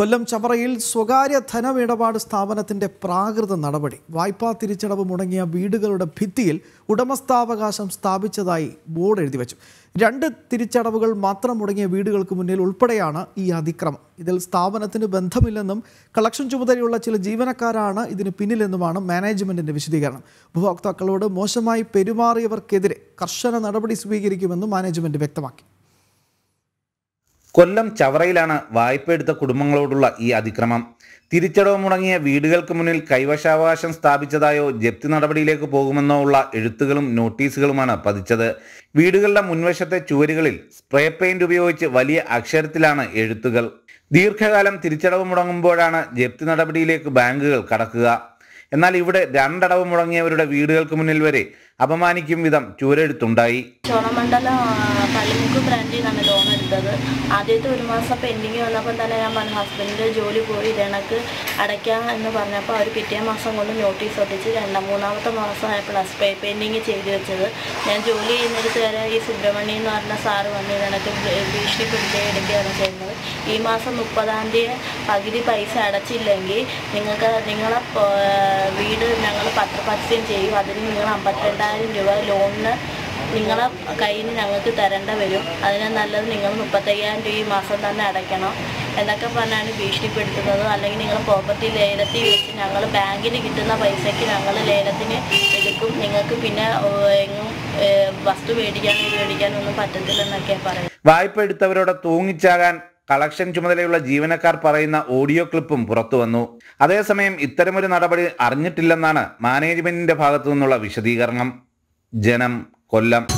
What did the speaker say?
കൊല്ലം ചവറയിൽ സ്വകാര്യ ധനമിടപാട് സ്ഥാപനത്തിന്റെ പ്രാകൃത നടപടി വായ്പാ തിരിച്ചടവ് മുടങ്ങിയ വീടുകളുടെ ഭിത്തിയിൽ ഉടമസ്ഥാവകാശം സ്ഥാപിച്ചതായി ബോർഡ് എഴുതി വെച്ചു രണ്ട് തിരിച്ചടവുകൾ മാത്രം മുടങ്ങിയ വീടുകൾക്ക് മുന്നിൽ ഉൾപ്പെടെയാണ് ഈ അതിക്രമം. ഇതിൽ സ്ഥാപനത്തിന് ബന്ധമില്ലെന്നും കളക്ഷൻ ചുമതലയുള്ള ചില ജീവനക്കാരാണ് ഇതിന് പിന്നിലെന്നുമാണ് മാനേജ്മെന്റിന്റെ വിശദീകരണം. ഉപഭോക്താക്കളോട് മോശമായി പെരുമാറിയവർക്കെതിരെ കർശന നടപടി സ്വീകരിക്കുമെന്നും മാനേജ്മെന്റ് വ്യക്തമാക്കി. കൊല്ലം ചവറയിലാണ് വായ്പ എടുത്ത കുടുംബങ്ങളോടുള്ള ഈ അതിക്രമം. തിരിച്ചടവ് മുടങ്ങിയ വീടുകൾക്ക് മുന്നിൽ കൈവശാവകാശം സ്ഥാപിച്ചതായോ ജപ്തി നടപടിയിലേക്ക് പോകുമെന്നോ ഉള്ള എഴുത്തുകളും നോട്ടീസുകളുമാണ് പതിച്ചത്. വീടുകളുടെ മുൻവശത്തെ ചുവരുകളിൽ സ്പ്രേ പെയിന്റ് ഉപയോഗിച്ച് വലിയ അക്ഷരത്തിലാണ് എഴുത്തുകൾ. ദീർഘകാലം തിരിച്ചടവ് മുടങ്ങുമ്പോഴാണ് ജപ്തി നടപടിയിലേക്ക് ബാങ്കുകൾ കടക്കുക. എന്നാൽ ഇവിടെ രണ്ടടവ് മുടങ്ങിയവരുടെ വീടുകൾക്ക് മുന്നിൽ വരെ അപമാനിക്കും വിധം ചൂരെടുത്തുണ്ടായി. ലോൺ ആദ്യത്തെ ഒരു മാസം പെൻഡിങ് വന്നപ്പോൾ തന്നെ ഞാൻ പറഞ്ഞു ഹസ്ബൻഡിന്റെ ജോലി പോയി ഇതണക്ക് അടയ്ക്കാം എന്ന് പറഞ്ഞപ്പോൾ അവർ പിറ്റേ മാസം കൊണ്ട് നോട്ടീസ് ഒട്ടിച്ച് രണ്ടാം മൂന്നാമത്തെ മാസം പ്ലസ് പേ പെൻഡിങ് ചെയ്ത് വെച്ചത്. ഞാൻ ജോലി ചെയ്യുന്നിടത്ത് വരെ ഈ സുബ്രഹ്മണ്യം എന്ന് പറഞ്ഞ സാറ് വന്ന് ഇതണക്ക് ഭീഷണിപ്പെടുത്തി എടുക്കുകയാണ് ചെയ്യുന്നത്. ഈ മാസം മുപ്പതാം തീയതി പകുതി പൈസ അടച്ചില്ലെങ്കിൽ നിങ്ങൾക്ക് നിങ്ങളെ വീട് ഞങ്ങൾ പത്രപരസ്യം ചെയ്യും. അതിന് നിങ്ങൾ അമ്പത്തിരണ്ടായിരം രൂപ ലോണിന് നിങ്ങളെ കയ്യിൽ നിന്ന് ഞങ്ങൾക്ക് തരേണ്ട വരും. അതിന് നല്ലത് നിങ്ങൾ മുപ്പത്തയ്യായിരം രൂപ ഈ മാസം തന്നെ അടയ്ക്കണം. എന്നൊക്കെ പറഞ്ഞാണ് ഭീഷണിപ്പെടുത്തുന്നത്. അല്ലെങ്കിൽ നിങ്ങൾ പ്രോപ്പർട്ടി ലേലത്തിൽ വെച്ച് ഞങ്ങൾ ബാങ്കിന് കിട്ടുന്ന പൈസയ്ക്ക് ഞങ്ങൾ ലേലത്തിന് എടുക്കും. നിങ്ങൾക്ക് പിന്നെ എങ്ങും വസ്തു മേടിക്കാനും മേടിക്കാനൊന്നും പറ്റത്തില്ലെന്നൊക്കെ പറയുന്നത്. വായ്പ എടുത്തവരോട് തൂങ്ങിച്ചാകാൻ കളക്ഷൻ ചുമതലയുള്ള ജീവനക്കാർ പറയുന്ന ഓഡിയോ ക്ലിപ്പും പുറത്തുവന്നു അതേസമയം ഇത്തരമൊരു നടപടി അറിഞ്ഞിട്ടില്ലെന്നാണ് മാനേജ്മെന്റിന്റെ ഭാഗത്തു നിന്നുള്ള വിശദീകരണം. ജനം കൊല്ലം.